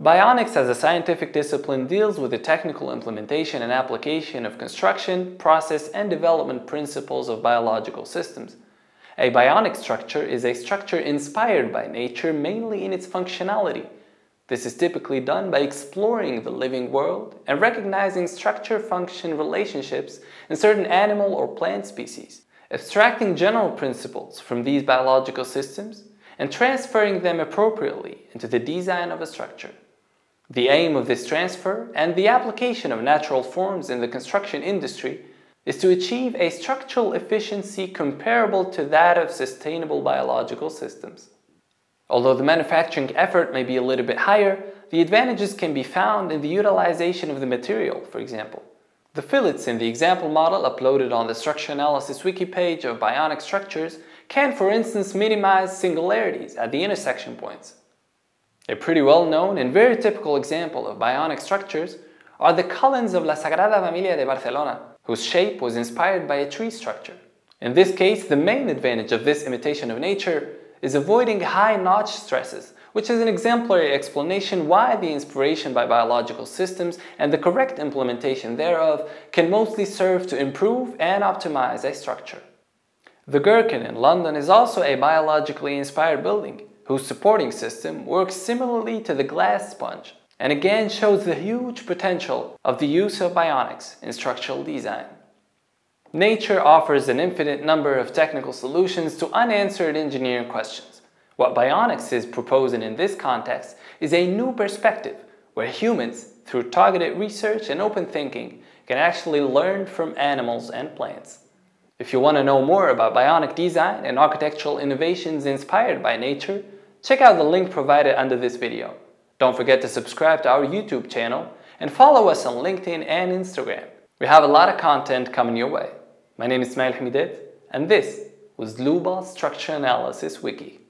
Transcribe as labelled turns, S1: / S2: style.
S1: Bionics as a scientific discipline deals with the technical implementation and application of construction, process, and development principles of biological systems. A bionic structure is a structure inspired by nature mainly in its functionality. This is typically done by exploring the living world and recognizing structure-function relationships in certain animal or plant species, abstracting general principles from these biological systems and transferring them appropriately into the design of a structure. The aim of this transfer and the application of natural forms in the construction industry is to achieve a structural efficiency comparable to that of sustainable biological systems. Although the manufacturing effort may be a little bit higher, the advantages can be found in the utilization of the material, for example. The fillets in the example model uploaded on the Structure Analysis wiki page of bionic structures can, for instance, minimize singularities at the intersection points. A pretty well-known and very typical example of bionic structures are the columns of La Sagrada Familia de Barcelona, whose shape was inspired by a tree structure. In this case, the main advantage of this imitation of nature is avoiding high notch stresses, which is an exemplary explanation why the inspiration by biological systems and the correct implementation thereof can mostly serve to improve and optimize a structure. The Gherkin in London is also a biologically inspired building, whose supporting system works similarly to the glass sponge, and again shows the huge potential of the use of bionics in structural design. Nature offers an infinite number of technical solutions to unanswered engineering questions. What bionics is proposing in this context is a new perspective where humans, through targeted research and open thinking, can actually learn from animals and plants. If you want to know more about bionic design and architectural innovations inspired by nature, check out the link provided under this video. Don't forget to subscribe to our YouTube channel and follow us on LinkedIn and Instagram. We have a lot of content coming your way. My name is Ismail Hmidet, and this was Dlubal Structure Analysis Wiki.